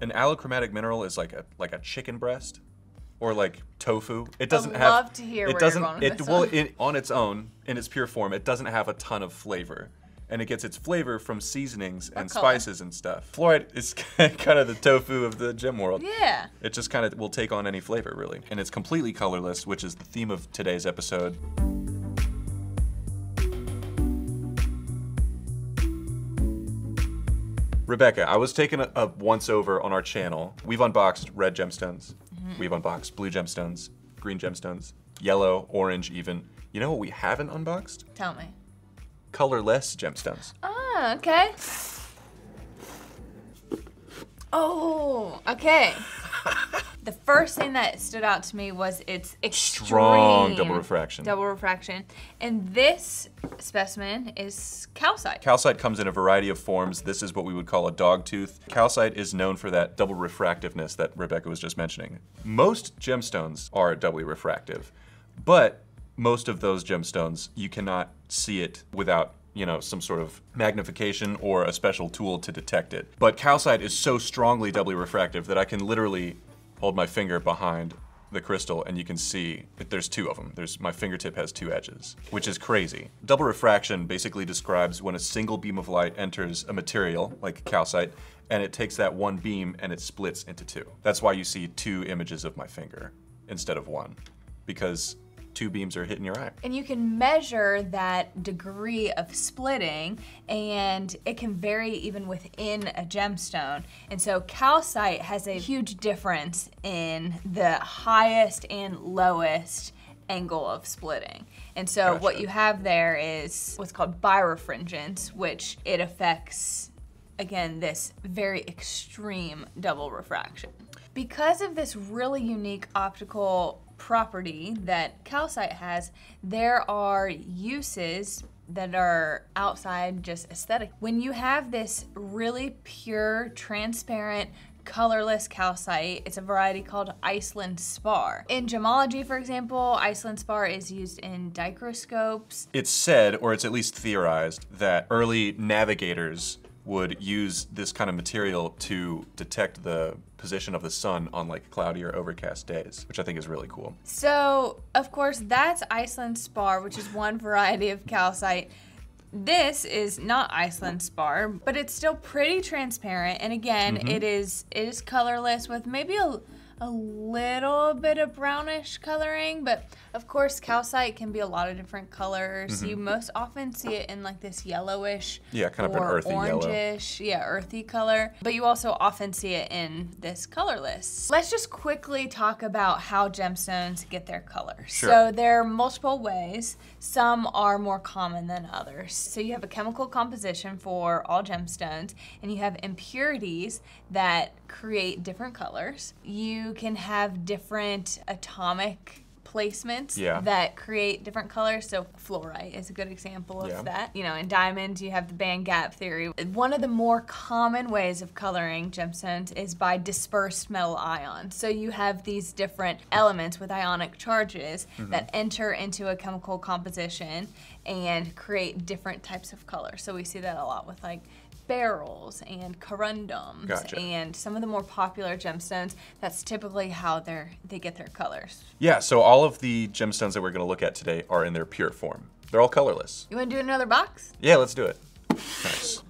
An allochromatic mineral is like a like a chicken breast, or like tofu. It doesn't I'd have. love to hear it where you're doesn't. it well, it, on its own, in its pure form, it doesn't have a ton of flavor, and it gets its flavor from seasonings and spices and stuff. Fluorite is kind of the tofu of the gem world. Yeah. It just kind of will take on any flavor, really. And it's completely colorless, which is the theme of today's episode. Rebecca, I was taking a, a once over on our channel. We've unboxed red gemstones, mm-hmm. we've unboxed blue gemstones, green gemstones, yellow, orange, even. You know what we haven't unboxed? Tell me. Colorless gemstones. Ah, oh, okay. Oh, okay. The first thing that stood out to me was its extreme Strong double refraction. Double refraction. And this specimen is calcite. Calcite comes in a variety of forms. This is what we would call a dog tooth. Calcite is known for that double refractiveness that Rebecca was just mentioning. Most gemstones are doubly refractive, but most of those gemstones, you cannot see it without you know, some sort of magnification or a special tool to detect it. But calcite is so strongly doubly refractive that I can literally hold my finger behind the crystal and you can see that there's two of them. There's my fingertip has two edges, which is crazy. Double refraction basically describes when a single beam of light enters a material like calcite and it takes that one beam and it splits into two. That's why you see two images of my finger instead of one because two beams are hitting your eye. And you can measure that degree of splitting, and it can vary even within a gemstone. And so, calcite has a huge difference in the highest and lowest angle of splitting. And so, what you have there is what's called birefringence, which it affects again this very extreme double refraction. Because of this really unique optical property that calcite has, there are uses that are outside just aesthetic. When you have this really pure, transparent, colorless calcite, it's a variety called Iceland spar. In gemology, for example, Iceland spar is used in dichroscopes. It's said, or it's at least theorized, that early navigators would use this kind of material to detect the position of the sun on like cloudy or overcast days, which I think is really cool. So, of course, that's Iceland spar, which is one variety of calcite. This is not Iceland spar, but it's still pretty transparent. And again, mm-hmm. it is it is colorless with maybe a a little bit of brownish coloring, but of course calcite can be a lot of different colors. Mm-hmm. You most often see it in like this yellowish Yeah, kind of an earthy yellow. orangish, yeah, earthy color. But you also often see it in this colorless. Let's just quickly talk about how gemstones get their colors. Sure. So there are multiple ways. Some are more common than others. So you have a chemical composition for all gemstones, and you have impurities that create different colors. You can have different atomic placements Yeah. that create different colors. So fluorite is a good example of Yeah. that. You know, in diamonds, you have the band gap theory. One of the more common ways of coloring gemstones is by dispersed metal ions. So you have these different elements with ionic charges Mm-hmm. that enter into a chemical composition and create different types of colors. So we see that a lot with like beryls and corundums Gotcha. and some of the more popular gemstones that's typically how they're they get their colors Yeah, so all of the gemstones that we're going to look at today are in their pure form. They're all colorless. you want to do another box Yeah, let's do it. Nice.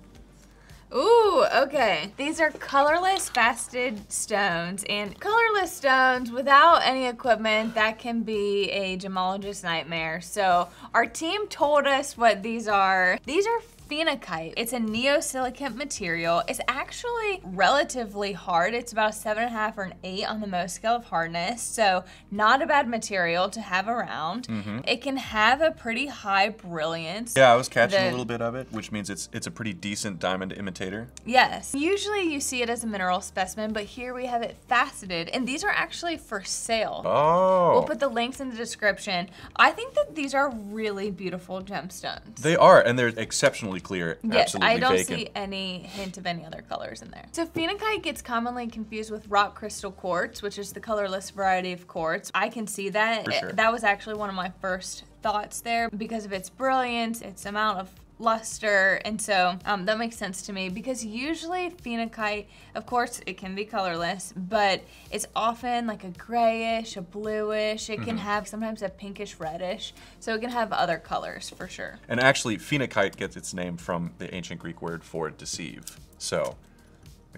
Ooh, okay. These are colorless faceted stones, and colorless stones without any equipment, that can be a gemologist nightmare. So, our team told us what these are. These are phenakite. It's a neosilicate material. It's actually relatively hard. It's about a seven and a half or an eight on the Mohs scale of hardness. So not a bad material to have around. Mm-hmm. It can have a pretty high brilliance. Yeah, I was catching a little bit of it, which means it's it's a pretty decent diamond imitator. Yes. Usually you see it as a mineral specimen, but here we have it faceted, and these are actually for sale. Oh. We'll put the links in the description. I think that these are really beautiful gemstones. they are, and they're exceptionally clear. Yes, absolutely I don't vacant. see any hint of any other colors in there. So phenakite gets commonly confused with rock crystal quartz, which is the colorless variety of quartz. I can see that. Sure. That was actually one of my first thoughts there because of its brilliance, its amount of luster, and so um, that makes sense to me because usually phenakite, of course, it can be colorless, but it's often like a grayish, a bluish. It can have sometimes a pinkish reddish, so it can have other colors for sure. And actually, phenakite gets its name from the ancient Greek word for deceive. So,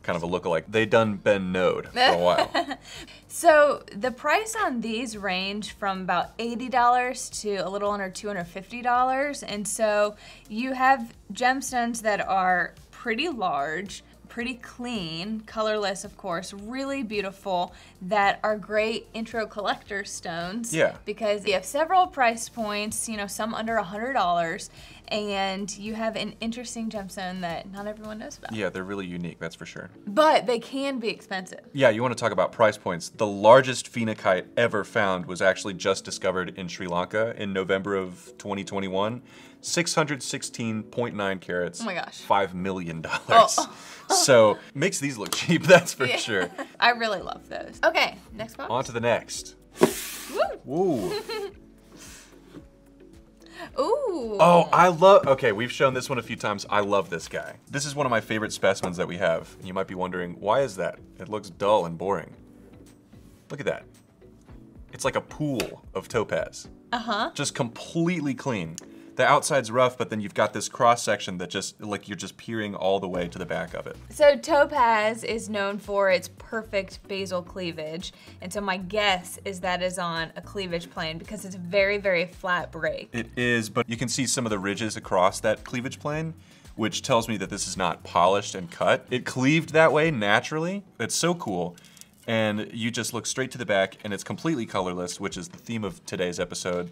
kind of a lookalike. They done been knowed for a while. So the price on these range from about $80 to a little under $250. And so you have gemstones that are pretty large, pretty clean, colorless, of course, really beautiful, that are great intro collector stones. Yeah. Because you have several price points, you know, some under $100, and you have an interesting gemstone that not everyone knows about. yeah, they're really unique, that's for sure. But they can be expensive. Yeah, you want to talk about price points. The largest phenakite ever found was actually just discovered in Sri Lanka in November of 2021. 616.9 carats. Oh my gosh. $5 million. Oh. so, makes these look cheap, that's for Yeah. sure. I really love those. Okay, next box. On to the next. Woo. Ooh. Ooh. Oh, I love. Okay, we've shown this one a few times. I love this guy. This is one of my favorite specimens that we have. And you might be wondering, why is that? It looks dull and boring. Look at that. It's like a pool of topaz. Uh huh. Just completely clean. The outside's rough, but then you've got this cross section that just, like, you're just peering all the way to the back of it. So topaz is known for its perfect basal cleavage, and so my guess is that is on a cleavage plane because it's a very, very flat break. It is, but you can see some of the ridges across that cleavage plane, which tells me that this is not polished and cut. It cleaved that way naturally. It's so cool. And you just look straight to the back, and it's completely colorless, which is the theme of today's episode.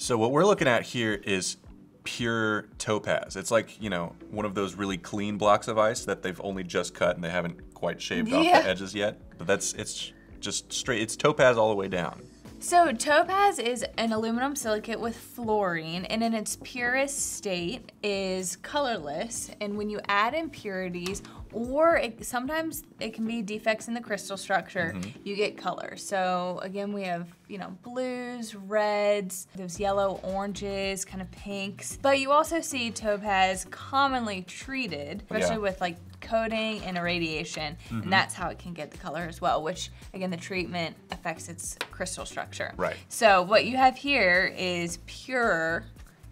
So, what we're looking at here is pure topaz. It's like, you know, one of those really clean blocks of ice that they've only just cut and they haven't quite shaved off the edges yet. But that's, it's just straight, it's topaz all the way down. So topaz is an aluminum silicate with fluorine, and in its purest state is colorless. And when you add impurities, or it, sometimes it can be defects in the crystal structure, mm-hmm. you get color. So again, we have you know blues, reds, those yellow, oranges, kind of pinks. But you also see topaz commonly treated, especially Yeah. with like coating and irradiation, and mm-hmm. that's how it can get the color as well. Which again, the treatment affects its crystal structure. Right. So what you have here is pure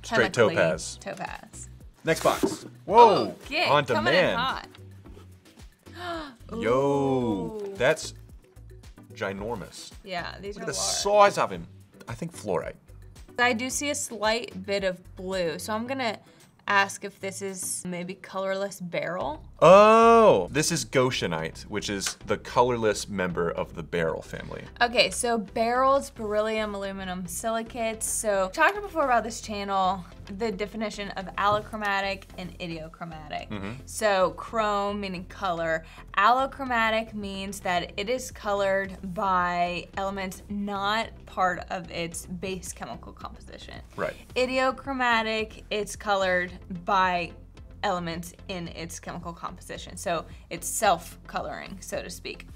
Straight topaz. Topaz. Next box. Oh, Whoa! Okay, On demand. Yo, that's ginormous. Yeah, these Look are at the large. size of him. I think fluorite. I do see a slight bit of blue, so I'm gonna ask if this is maybe colorless beryl. Oh, this is Goshenite, which is the colorless member of the beryl family. Okay, so beryls, beryllium, aluminum silicates. So talked before about this channel, the definition of allochromatic and idiochromatic. Mm-hmm. So chrome meaning color. Allochromatic means that it is colored by elements not part of its base chemical composition. Right. Idiochromatic, it's colored by elements in its chemical composition. So it's self coloring, so to speak.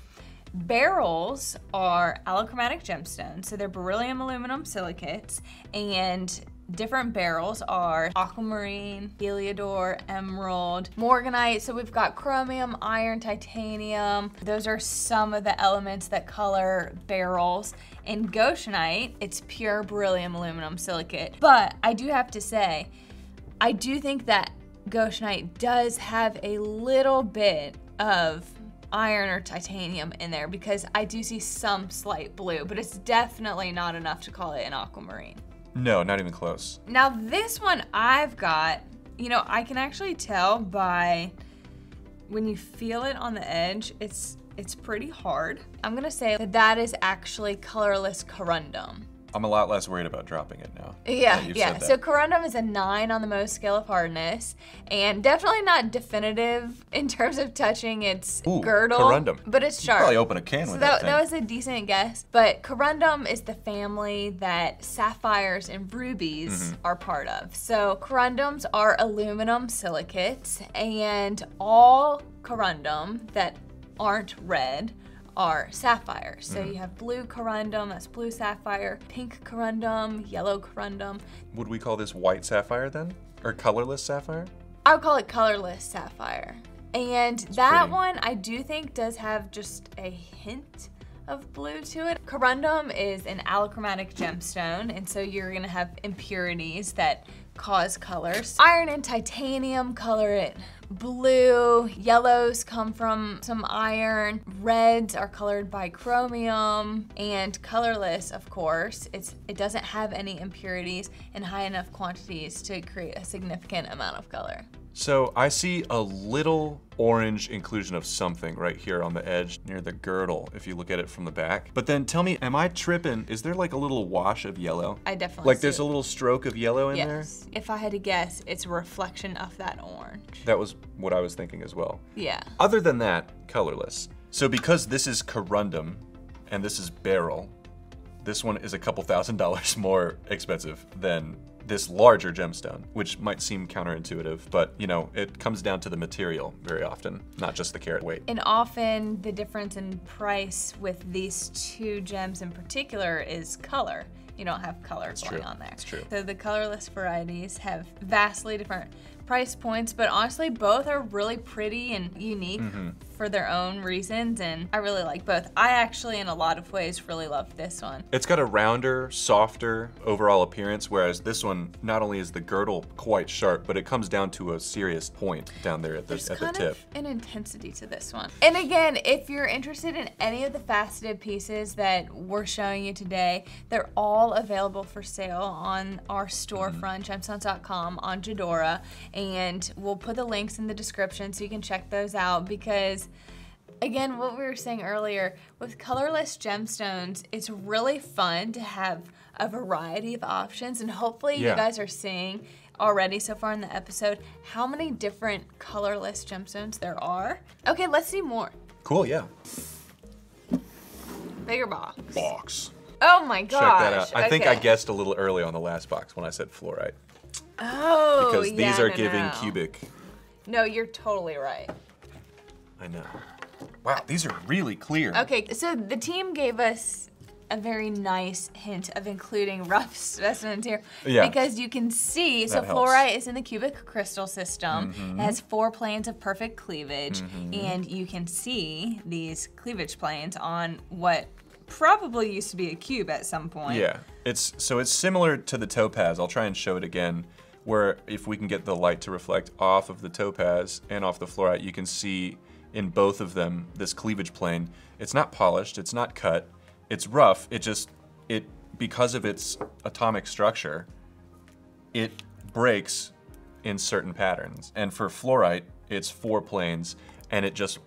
Beryls are allochromatic gemstones, so they're beryllium aluminum silicates, and different beryls are aquamarine, heliodor, emerald, morganite. So we've got chromium, iron, titanium. Those are some of the elements that color beryls. In goshenite, it's pure beryllium aluminum silicate. But I do have to say, I do think that goshenite does have a little bit of iron or titanium in there because I do see some slight blue, but it's definitely not enough to call it an aquamarine. No, not even close. Now this one I've got, you know, I can actually tell by when you feel it on the edge, it's it's pretty hard. I'm gonna say that that is actually colorless corundum. I'm a lot less worried about dropping it now. Yeah, yeah. So corundum is a nine on the Mohs scale of hardness, and definitely not definitive in terms of touching its Ooh, girdle. corundum. but it's sharp. You Probably open a can So with that, that, that was a decent guess. But corundum is the family that sapphires and rubies Mm-hmm. are part of. So corundums are aluminum silicates, and all corundum that aren't red are sapphires. So Mm-hmm. you have blue corundum, that's blue sapphire, pink corundum, yellow corundum. Would we call this white sapphire then? Or colorless sapphire? I would call it colorless sapphire. And that pretty. one I do think does have just a hint of blue to it. Corundum is an allochromatic gemstone, and so you're gonna have impurities that cause colors. Iron and titanium color it blue, yellows come from some iron, reds are colored by chromium, and colorless, of course. It's it doesn't have any impurities in high enough quantities to create a significant amount of color. So I see a little orange inclusion of something right here on the edge near the girdle if you look at it from the back. But then tell me, am I tripping? Is there like a little wash of yellow? I definitely Like there's it. a little stroke of yellow in there? Yes. If I had to guess, it's a reflection of that orange. That was what I was thinking as well. Yeah. Other than that, colorless. So because this is corundum and this is beryl, this one is a couple thousand dollars more expensive than this larger gemstone, which might seem counterintuitive, but you know, it comes down to the material very often, not just the carat weight. And often the difference in price with these two gems in particular is color. You don't have color going true. on there. It's true. So the colorless varieties have vastly different price points, but honestly, both are really pretty and unique Mm-hmm. for their own reasons, and I really like both. I actually, in a lot of ways, really love this one. It's got a rounder, softer overall appearance, whereas this one, not only is the girdle quite sharp, but it comes down to a serious point down there at the, There's at the kind tip. of an intensity to this one. And again, if you're interested in any of the faceted pieces that we're showing you today, they're all available for sale on our storefront, gemstones.com, on Jedora. And we'll put the links in the description so you can check those out because again, what we were saying earlier, with colorless gemstones, it's really fun to have a variety of options. And hopefully, Yeah. you guys are seeing already so far in the episode how many different colorless gemstones there are. Okay, let's see more. Cool, yeah. Bigger box. Box. Oh my gosh. Check that out. I think I guessed a little early on the last box when I said fluorite. Oh, Because yeah, these are no, giving no. cubic. No, you're totally right. I know. Wow, these are really clear. Okay, so the team gave us a very nice hint of including rough specimens here Yeah. because you can see so helps. Fluorite is in the cubic crystal system mm-hmm. it has four planes of perfect cleavage mm-hmm. and you can see these cleavage planes on what probably used to be a cube at some point Yeah, it's so it's similar to the topaz. I'll try and show it again. Where if we can get the light to reflect off of the topaz and off the fluorite, you can see in both of them this cleavage plane. It's not polished. It's not cut. It's rough. It just it because of its atomic structure, it breaks in certain patterns. And for fluorite, it's four planes, and it just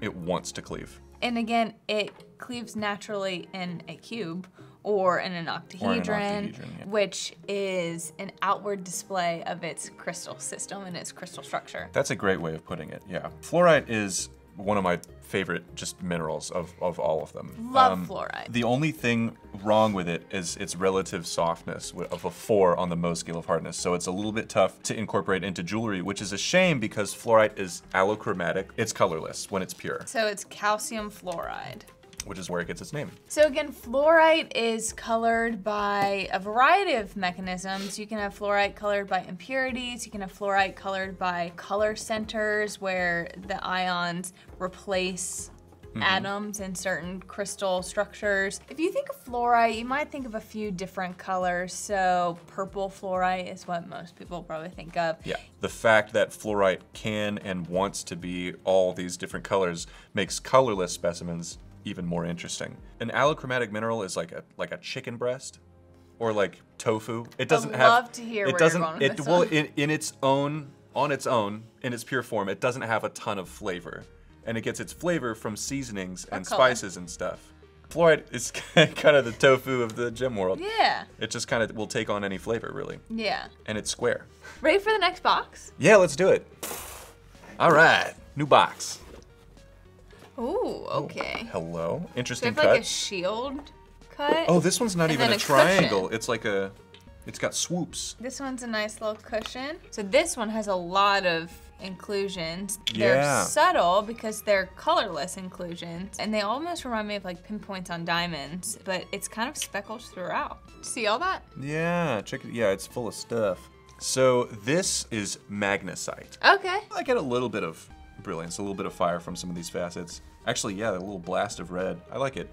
it wants to cleave. And again it cleaves naturally in a cube or in an octahedron, octahedron, yeah. which is an outward display of its crystal system and its crystal structure. That's a great way of putting it. Yeah, fluorite is one of my favorite just minerals of, of all of them. Um, Love fluorite. The only thing wrong with it is its relative softness of a four on the Mohs scale of hardness. So it's a little bit tough to incorporate into jewelry, which is a shame because fluorite is allochromatic. It's colorless when it's pure, So it's calcium fluoride. Which is where it gets its name. So again, fluorite is colored by a variety of mechanisms. You can have fluorite colored by impurities. You can have fluorite colored by color centers where the ions replace mm-hmm. atoms in certain crystal structures. If you think of fluorite, you might think of a few different colors. So purple fluorite is what most people probably think of. Yeah. The fact that fluorite can and wants to be all these different colors makes colorless specimens even more interesting. An allochromatic mineral is like a like a chicken breast or like tofu. It doesn't have love to hear it doesn't it well in, in its own on its own in its pure form it doesn't have a ton of flavor. And it gets its flavor from seasonings and color. spices and stuff. Fluorite is kind of the tofu of the gem world. Yeah, It just kind of will take on any flavor really. yeah. And it's square. Ready for the next box? Yeah, let's do it. All right, new box. Ooh, okay. Hello, Do interesting they have like a shield oh, cut? oh, this one's not even a a triangle. It's like a, it's got swoops. This one's a nice little cushion. So this one has a lot of inclusions. They're Yeah. subtle because they're colorless inclusions, and they almost remind me of like pinpoints on diamonds, but it's kind of speckled throughout. See all that? Yeah, check it. Yeah, it's full of stuff. So this is magnesite. Okay. I get a little bit of brilliance, a little bit of fire from some of these facets. Actually, yeah, a little blast of red. I like it.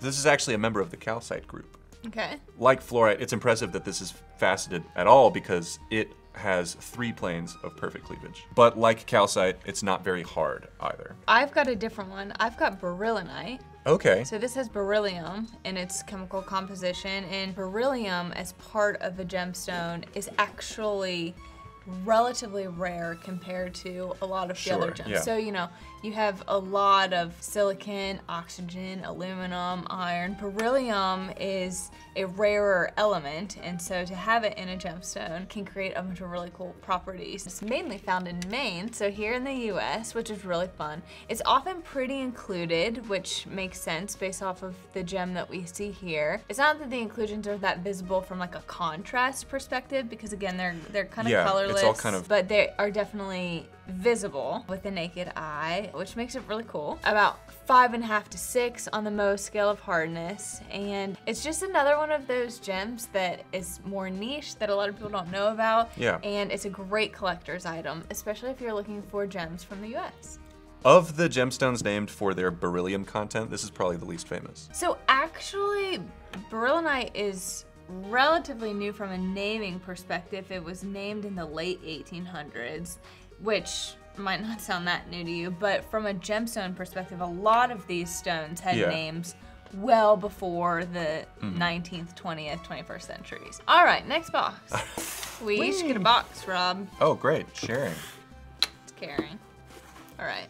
This is actually a member of the calcite group. Okay. Like fluorite, it's impressive that this is faceted at all because it has three planes of perfect cleavage. But like calcite, it's not very hard either. I've got a different one. I've got beryllonite. Okay. So this has beryllium in its chemical composition, and beryllium as part of a gemstone is actually relatively rare compared to a lot of the other gems. yeah. So, you know, you have a lot of silicon, oxygen, aluminum, iron. Beryllium is a rarer element, and so to have it in a gemstone can create a bunch of really cool properties. It's mainly found in Maine, so here in the US, which is really fun. It's often pretty included, which makes sense based off of the gem that we see here. It's not that the inclusions are that visible from like a contrast perspective, because again, they're they're kind of Yeah, it's colorless, all kind of- but they are definitely visible with the naked eye, which makes it really cool. About five and a half to six on the Mohs scale of hardness, and it's just another one of those gems that is more niche that a lot of people don't know about. Yeah. And it's a great collector's item, especially if you're looking for gems from the US. Of the gemstones named for their beryllium content, this is probably the least famous. So actually, beryllonite is relatively new from a naming perspective. It was named in the late 1800s, which might not sound that new to you, but from a gemstone perspective, a lot of these stones had Yeah. names well before the 19th, 20th, 21st centuries. All right, next box. we each get a box, Rob. Oh, great. Sharing. It's caring. All right.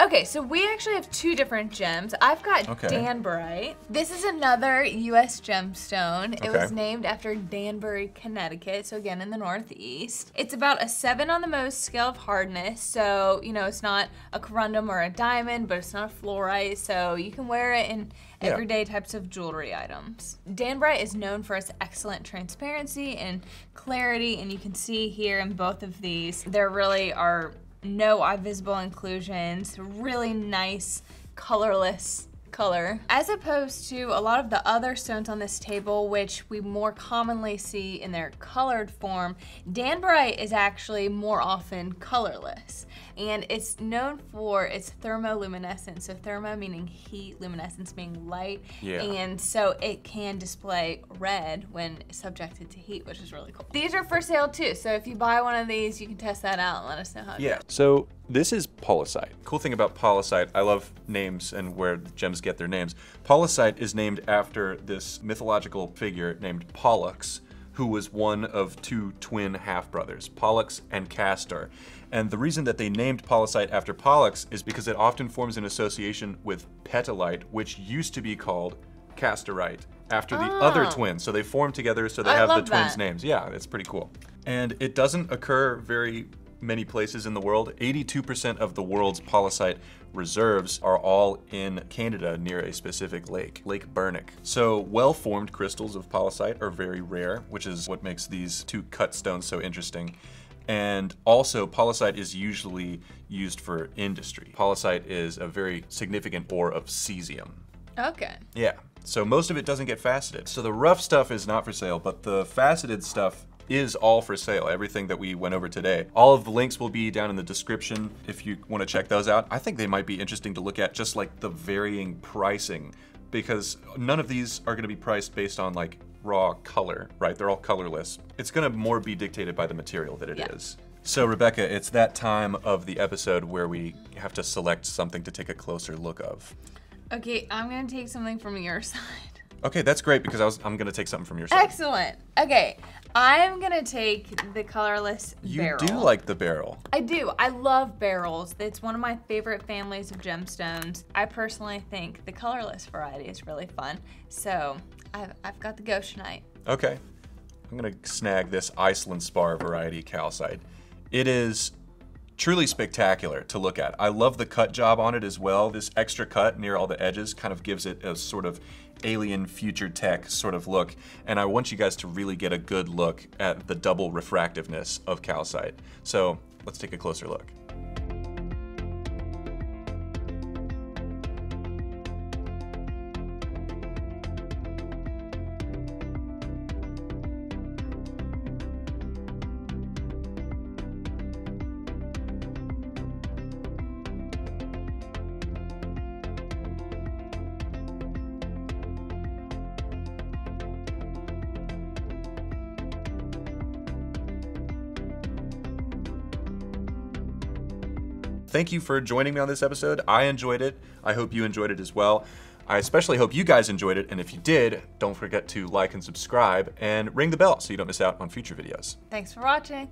Okay, so we actually have two different gems. I've got Okay. Danburite. This is another U.S. gemstone. It was named after Danbury, Connecticut, so again in the Northeast. It's about a seven on the Mohs scale of hardness, so you know it's not a corundum or a diamond, but it's not a fluorite, so you can wear it in Yeah. everyday types of jewelry items. Danburite is known for its excellent transparency and clarity, and you can see here in both of these, there really are no eye visible inclusions, really nice, colorless color. As opposed to a lot of the other stones on this table, which we more commonly see in their colored form, Danburite is actually more often colorless. And it's known for its thermoluminescence. So thermo meaning heat, luminescence meaning light. Yeah. And so it can display red when subjected to heat, which is really cool. These are for sale too. So if you buy one of these, you can test that out and let us know how it Yeah. goes. So this is pollucite. Cool thing about pollucite, I love names and where gems get their names. Pollucite is named after this mythological figure named Pollux, who was one of two twin half brothers, Pollux and Castor. And the reason that they named pollucite after Pollux is because it often forms an association with petalite, which used to be called castorite after the ah. other Oh. twin. So they formed together so they I have the twins' that. names. Yeah, it's pretty cool. And it doesn't occur very many places in the world. 82% of the world's pollucite reserves are all in Canada near a specific lake, Lake Bernic. So well-formed crystals of pollucite are very rare, which is what makes these two cut stones so interesting. And also, pollucite is usually used for industry. Pollucite is a very significant ore of cesium. Okay. Yeah. So most of it doesn't get faceted. So the rough stuff is not for sale, but the faceted stuff is all for sale. Everything that we went over today. All of the links will be down in the description if you want to check those out. I think they might be interesting to look at just like the varying pricing because none of these are going to be priced based on like raw color, right? They're all colorless. It's going to more be dictated by the material that it is. Yeah. So Rebecca, it's that time of the episode where we have to select something to take a closer look of. Okay, I'm gonna take something from your side. Okay, that's great because I was, I'm gonna take something from your side. Excellent. Okay, I'm gonna take the colorless You beryl. do like the beryl. I do. I love beryls. It's one of my favorite families of gemstones. I personally think the colorless variety is really fun. So I've, I've got the Goshenite. Okay. I'm gonna snag this Iceland Spar variety calcite. It is truly spectacular to look at. I love the cut job on it as well. This extra cut near all the edges kind of gives it a sort of alien future tech sort of look. And I want you guys to really get a good look at the double refractiveness of calcite. So let's take a closer look. Thank you for joining me on this episode. I enjoyed it. I hope you enjoyed it as well. I especially hope you guys enjoyed it, and if you did, don't forget to like and subscribe and ring the bell so you don't miss out on future videos. Thanks for watching.